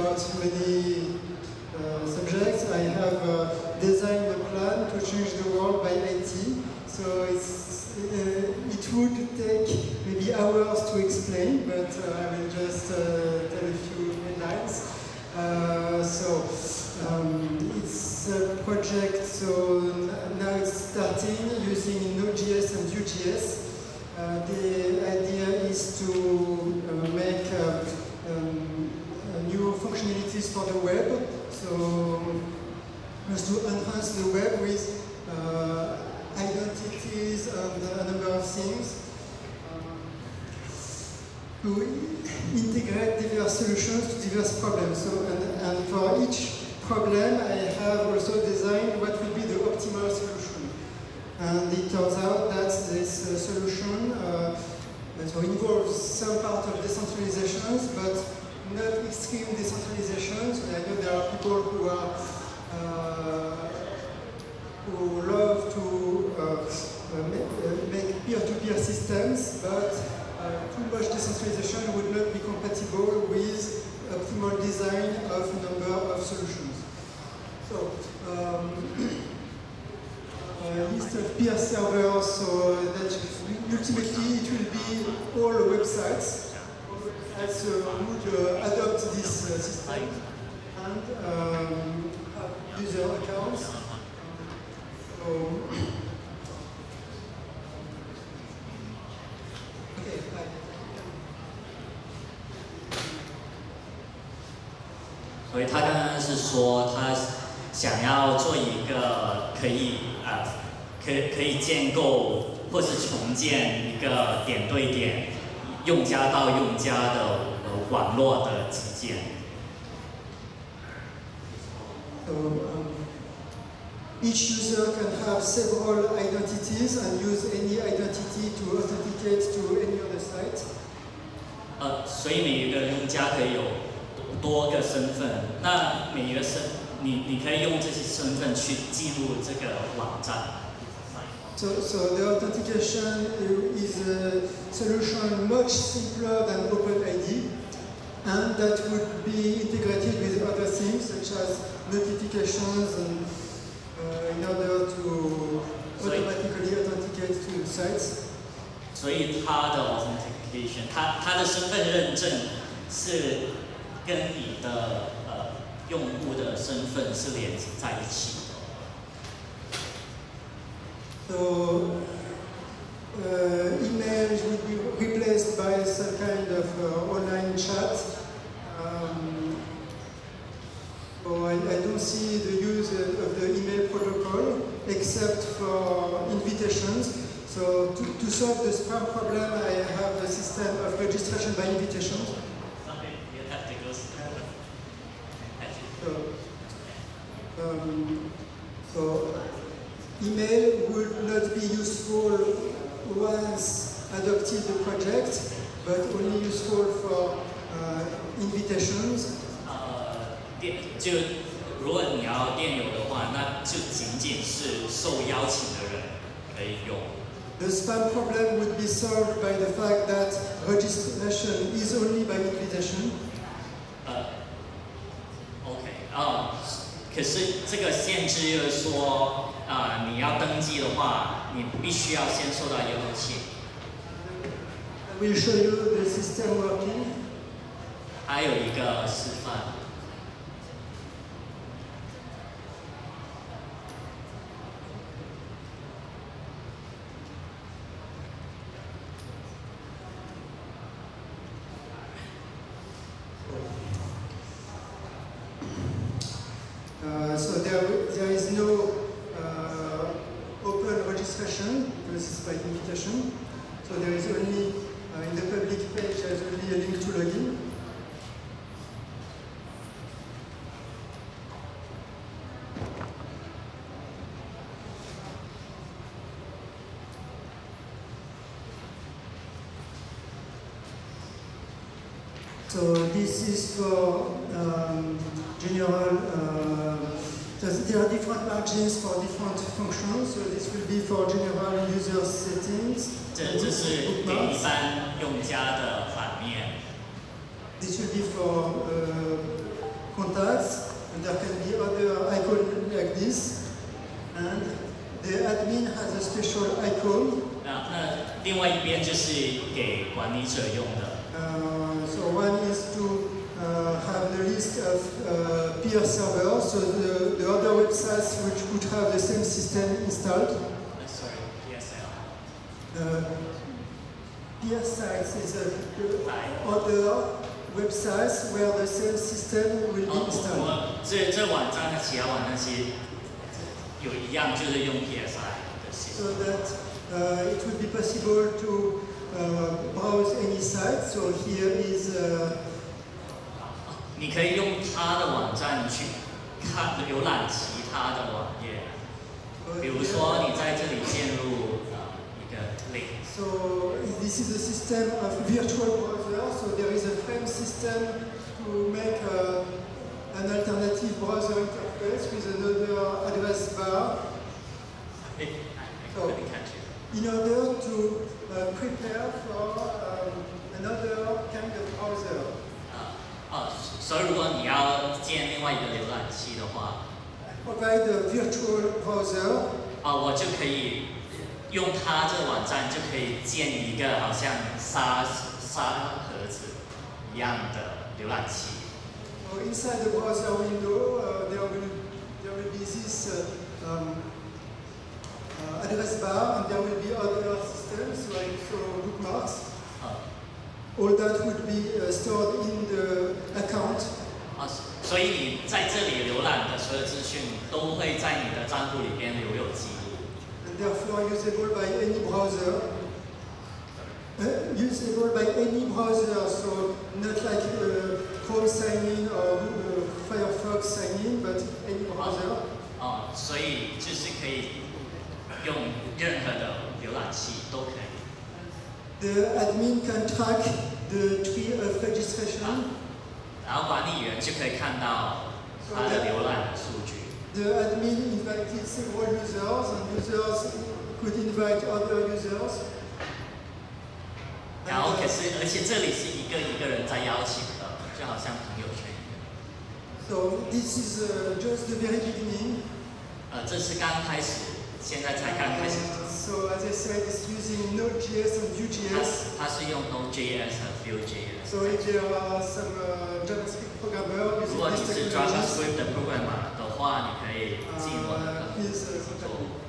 about many uh, subjects. I have uh, designed a plan to change the world by IT. So it's, uh, it would take maybe hours to explain, but uh, I will just uh, tell a few lines. Uh, so um, it's a project, so now it's starting using Node.js and Vue.js. Uh, the idea is to uh, make uh, um, uh, new functionalities for the web. So just to enhance the web with uh, identities and a number of things. To integrate diverse solutions to diverse problems. So, and, and for each problem, I have also designed what would be the optimal solution. And it turns out that this uh, solution uh, so involves some part of decentralizations, but not extreme decentralizations. I know there are people who are uh, who love to uh, uh, make, uh, peer-to-peer systems, but too much decentralization would not be compatible with optimal design of a number of solutions. So, um, a list of peer servers, so that ultimately it will be all websites that uh, would uh, adopt this uh, system and um, user accounts. So, 所以他刚刚是说，他想要做一个可以呃，可可以建构或是重建一个点对点、用家到用家的呃网络的基建。Um, each user can have several identities and use any identity to authenticate to any other site. 呃，所以每一个用家可以有多个身份，那每一个身，你你可以用这些身份去记录这个网站。So, so the authentication is a solution much simpler than OpenID, and that would be integrated with other things such as notifications and uh, in order to automatically authenticate to sites. 所以它的 authentication，它它的身份认证是 跟你的呃用户的身份是连在一起的。 So uh, emails would be replaced by some kind of uh, online chat. Um, so I, I don't see the use of the email protocol except for invitations. So to, to solve the spam problem, I have a system of registration by invitation. um, so email would not be useful once adopted the project, but only useful for uh, invitations. 呃，电就如果你要电邮的话，那就仅仅是受邀请的人可以用。 The spam problem would be solved by the fact that registration is only by invitation. 可是这个限制就是说，啊、你要登记的话，你必须要先受到邀请。I will show you the system working. 还有一个示范。So there, there is no uh, open registration because it's by invitation. So there is only, uh, in the public page, there is only a link to login. So this is for um, general, uh, there's- there are different margins for different functions. So this will be for general user settings. 这这是给一 bookmarks. 般用家的版面， This will be for uh, contacts, and there can be other icons like this. And the admin has a special icon. 那那另外一边就是给管理者用的， peer servers, so the, the other websites which would have the same system installed. 呃 sorry PSL， Uh, peer sites is uh, the 来。 other websites where the same system will 哦 be，installed. 我这这网站和其他网站其实有一样，就是用 PSI 的系统。 so that uh, it would be possible to uh, browse any site. So here is uh, 你可以用它的网站去 看浏览其他的网页，uh, 比如说你在这里进入呃一个 link，so this is a system of virtual browser. So there is a frame system to make uh, an alternative browser interface with another address bar 哎，可以看去。in order to uh, prepare for um, another kind of browser. 啊哦，所以如果你要建另外一个浏览器的话， Provide a virtual browser 啊，我就可以用它这个网站就可以建一个好像沙沙盒子一样的浏览器。 So inside the browser window, uh, there will there will be this uh, um, uh, address bar, and there will be other systems like so bookmarks. 呃 All that would be uh, stored in the account. 啊，所以你在这里浏览的所有资讯都会在你的账户里边留有记录。and therefore usable by any browser. Uh, usable by any browser, so not like uh, Chrome sign-in or uh, Firefox sign-in, but any browser. 哦，所以就是可以用任何的浏览器都可以。The admin can track the tree of registration. 然后管理员就可以看到他的浏览的数据。The admin invited several users, and users could invite other users. 然后可是，而且这里是一个一个人在邀请的，就好像朋友圈一样。So this is uh, just the very beginning. 呃，这是刚开始，现在才刚开始。Uh, so as I said, it's using Node.js and 它 Vue.js. 它是用 Node.js 和 Vue.js。So if there are some uh, JavaScript programmer 如 using 果你是 JavaScript 的 programmer 的话，你可以进我 uh, 的 uh, me.